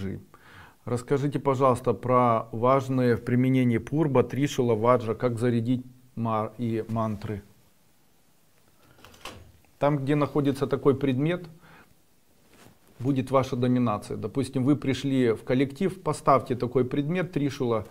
Гуруджи. Расскажите, пожалуйста, про важные в применении Пурба, Тришула, Ваджа, как зарядить мар и мантры. Там, где находится такой предмет, будет ваша доминация. Допустим, вы пришли в коллектив, поставьте такой предмет Тришула,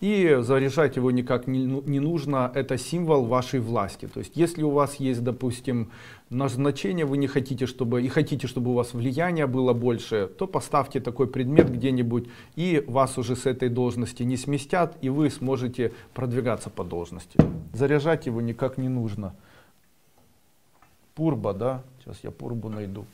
и заряжать его никак не, ну, не нужно, это символ вашей власти. То есть, если у вас есть, допустим, назначение, вы не хотите, чтобы, и хотите, чтобы у вас влияние было больше, то поставьте такой предмет где-нибудь, и вас уже с этой должности не сместят, и вы сможете продвигаться по должности. Заряжать его никак не нужно. Пурба, да? Сейчас я пурбу найду.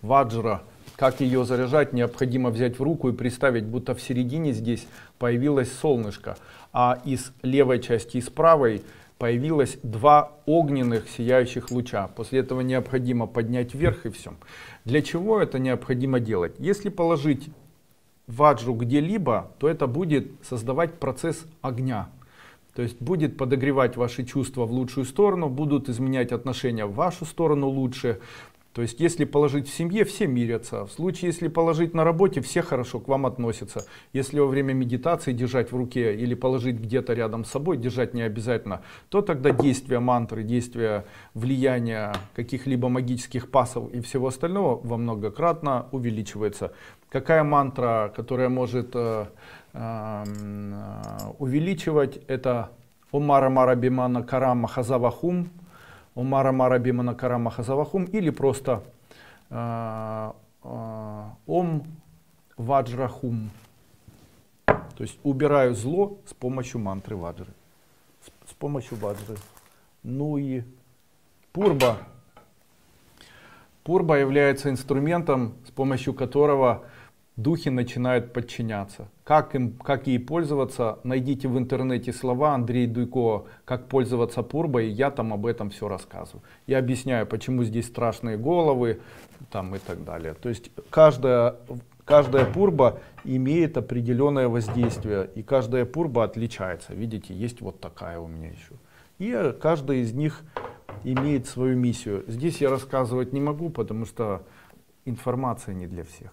Ваджра как ее заряжать, необходимо взять в руку и представить, будто в середине здесь появилось солнышко, а из левой части и с правой появилось два огненных сияющих луча. После этого необходимо поднять вверх и все. Для чего это необходимо делать? Если положить ваджу где-либо, то это будет создавать процесс огня. То есть будет подогревать ваши чувства в лучшую сторону, будут изменять отношения в вашу сторону лучше, то есть, если положить в семье, все мирятся. В случае, если положить на работе, все хорошо к вам относятся. Если во время медитации держать в руке или положить где-то рядом с собой, держать не обязательно, то тогда действие мантры, действие влияния каких-либо магических пасов и всего остального во многократно увеличивается. Какая мантра, которая может э, э, увеличивать, это Омара Мара Бимана Карам Махазавахум, Омара Мара Бимана Карама или просто э, э, Ом Ваджрахум. То есть убираю зло с помощью мантры Ваджры. С помощью Ваджры. Ну и Пурба. Пурба является инструментом, с помощью которого духи начинают подчиняться. Как, им, как ей пользоваться, найдите в интернете слова Андрей Дуйко, как пользоваться пурбой, я там об этом все рассказываю. Я объясняю, почему здесь страшные головы там и так далее. То есть каждая, каждая пурба имеет определенное воздействие, и каждая пурба отличается. Видите, есть вот такая у меня еще. И каждая из них имеет свою миссию. Здесь я рассказывать не могу, потому что информация не для всех.